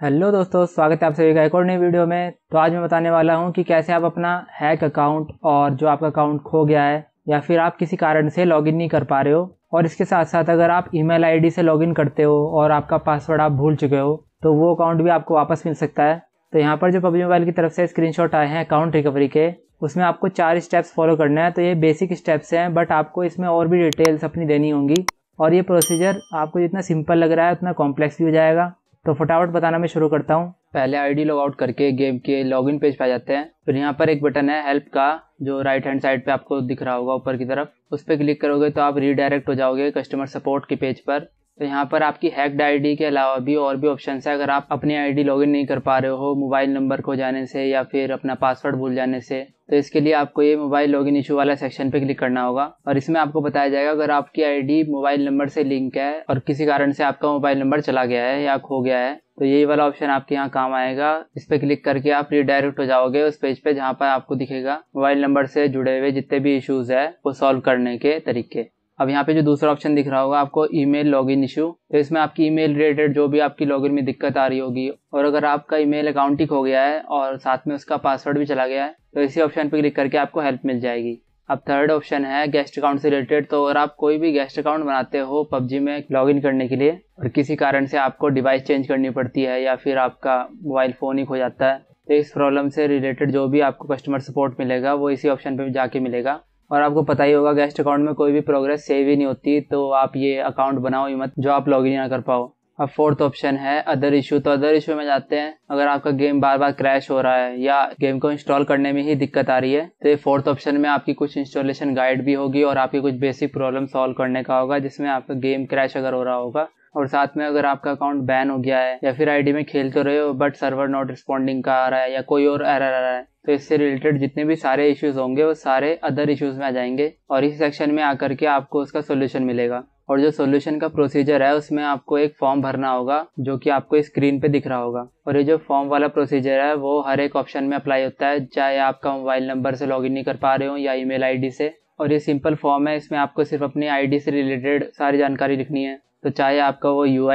Hello दोस्तों, स्वागत है आप सभी का एक और नई वीडियो में। तो आज मैं बताने वाला हूँ कि कैसे आप अपना हैक अकाउंट और जो आपका अकाउंट खो गया है या फिर आप किसी कारण से लॉगिन नहीं कर पा रहे हो, और इसके साथ साथ अगर आप ईमेल आईडी से लॉगिन करते हो और आपका पासवर्ड आप भूल चुके हो तो वो अकाउंट भी आपको वापस मिल सकता है। तो यहाँ पर जो पबजी मोबाइल की तरफ़ से स्क्रीन आए हैं अकाउंट रिकवरी के, उसमें आपको चार स्टेप्स फॉलो करना है। तो ये बेसिक स्टेप्स हैं बट आपको इसमें और भी डिटेल्स अपनी देनी होंगी। और ये प्रोसीजर आपको जितना सिंपल लग रहा है, उतना कॉम्प्लेक्स भी हो जाएगा। तो फटाफट बताना मैं शुरू करता हूँ। पहले आईडी लॉग आउट करके गेम के लॉगिन पेज पे आ जाते हैं। फिर यहाँ पर एक बटन है हेल्प का, जो राइट हैंड साइड पे आपको दिख रहा होगा ऊपर की तरफ़। उस पर क्लिक करोगे तो आप रीडायरेक्ट हो जाओगे कस्टमर सपोर्ट के पेज पर। तो यहाँ पर आपकी हैक्ड आईडी के अलावा भी और भी ऑप्शन है। अगर आप अपनी आईडी लॉगिन नहीं कर पा रहे हो मोबाइल नंबर खो जाने से या फिर अपना पासवर्ड भूल जाने से तो इसके लिए आपको ये मोबाइल लॉगिन इशू वाला सेक्शन पे क्लिक करना होगा। और इसमें आपको बताया जाएगा, अगर आपकी आईडी मोबाइल नंबर से लिंक है और किसी कारण से आपका मोबाइल नंबर चला गया है या खो गया है तो यही वाला ऑप्शन आपके यहाँ काम आएगा। इस पे क्लिक करके आप रिडायरेक्ट हो जाओगे उस पेज पे जहाँ पर आपको दिखेगा मोबाइल नंबर से जुड़े हुए जितने भी इश्यूज़ है, वो सॉल्व करने के तरीके। अब यहाँ पे जो दूसरा ऑप्शन दिख रहा होगा, आपको ईमेल लॉगिन इशू तो इसमें आपकी ईमेल रिलेटेड जो भी आपकी लॉगिन में दिक्कत आ रही होगी, और अगर आपका ईमेल अकाउंट ही खो गया है, और साथ में उसका पासवर्ड भी चला गया है तो इसी ऑप्शन पे क्लिक करके आपको हेल्प मिल जाएगी। अब थर्ड ऑप्शन है गेस्ट अकाउंट से रिलेटेड तो अगर आप कोई भी गेस्ट अकाउंट बनाते हो पबजी में लॉगिन करने के लिए, और किसी कारण से आपको डिवाइस चेंज करनी पड़ती है, या फिर आपका मोबाइल फ़ोन ही खो जाता है तो इस प्रॉब्लम से रिलेटेड जो भी आपको कस्टमर सपोर्ट मिलेगा, वो इसी ऑप्शन पे जाके मिलेगा। और आपको पता ही होगा गेस्ट अकाउंट में कोई भी प्रोग्रेस सेव ही नहीं होती तो आप ये अकाउंट बनाओ ही मत, जो आप लॉग इन ना कर पाओ। अब फोर्थ ऑप्शन है अदर इशू तो अदर इशू में जाते हैं। अगर आपका गेम बार बार क्रैश हो रहा है, या गेम को इंस्टॉल करने में ही दिक्कत आ रही है तो ये फोर्थ ऑप्शन में आपकी कुछ इंस्टॉलेशन गाइड भी होगी, और आपकी कुछ बेसिक प्रॉब्लम सॉल्व करने का होगा, जिसमें आपका गेम क्रैश अगर हो रहा होगा और साथ में अगर आपका अकाउंट बैन हो गया है, या फिर आईडी में खेल तो रहे हो बट सर्वर नॉट रिस्पॉन्डिंग का आ रहा है, या कोई और एरर आ रहा है तो इससे रिलेटेड जितने भी सारे इश्यूज़ होंगे, वो सारे अदर इश्यूज़ में आ जाएँगे, और इस सेक्शन में आकर के आपको उसका सोल्यूशन मिलेगा। और जो सोल्यूशन का प्रोसीजर है, उसमें आपको एक फॉर्म भरना होगा, जो कि आपको स्क्रीन पे दिख रहा होगा। और ये जो फॉर्म वाला प्रोसीजर है, वो हर एक ऑप्शन में अप्लाई होता है, चाहे आपका मोबाइल नंबर से लॉगिन नहीं कर पा रहे हो, या ईमेल आईडी से। और ये सिंपल फॉर्म है, इसमें आपको सिर्फ़ अपनी आईडी से रिलेटेड सारी जानकारी लिखनी है। तो चाहे आपका वो यू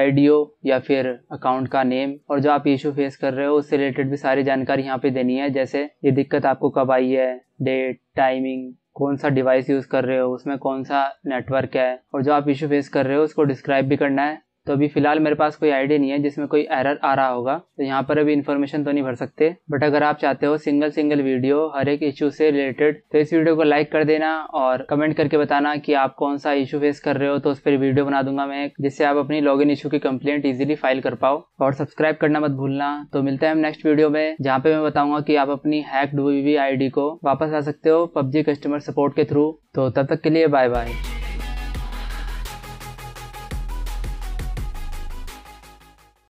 या फिर अकाउंट का नेम और जो आप इशू फेस कर रहे हो, उससे रिलेटेड भी सारी जानकारी यहाँ पे देनी है। जैसे ये दिक्कत आपको कब आई है? डेट टाइमिंग कौन सा डिवाइस यूज़ कर रहे हो, उसमें कौन सा नेटवर्क है? और जो आप इशू फेस कर रहे हो, उसको डिस्क्राइब भी करना है। तो अभी फ़िलहाल मेरे पास कोई आइडिया नहीं है, जिसमें कोई एरर आ रहा होगा तो यहाँ पर अभी इन्फॉर्मेशन तो नहीं भर सकते। बट अगर आप चाहते हो सिंगल सिंगल वीडियो हर एक इशू से रिलेटेड तो इस वीडियो को लाइक कर देना और कमेंट करके बताना कि आप कौन सा इशू फेस कर रहे हो तो उस पर वीडियो बना दूँगा मैं, जिससे आप अपनी लॉग इन इशू की कंप्लेंट इजिली फ़ाइल कर पाओ। और सब्सक्राइब करना मत भूलना। तो मिलते हैं हम नेक्स्ट वीडियो में, जहाँ पे मैं बताऊँगा कि आप अपनी हैक डूबी आई को वापस आ सकते हो पबजी कस्टमर सपोर्ट के थ्रू तो तब तक के लिए बाय बाय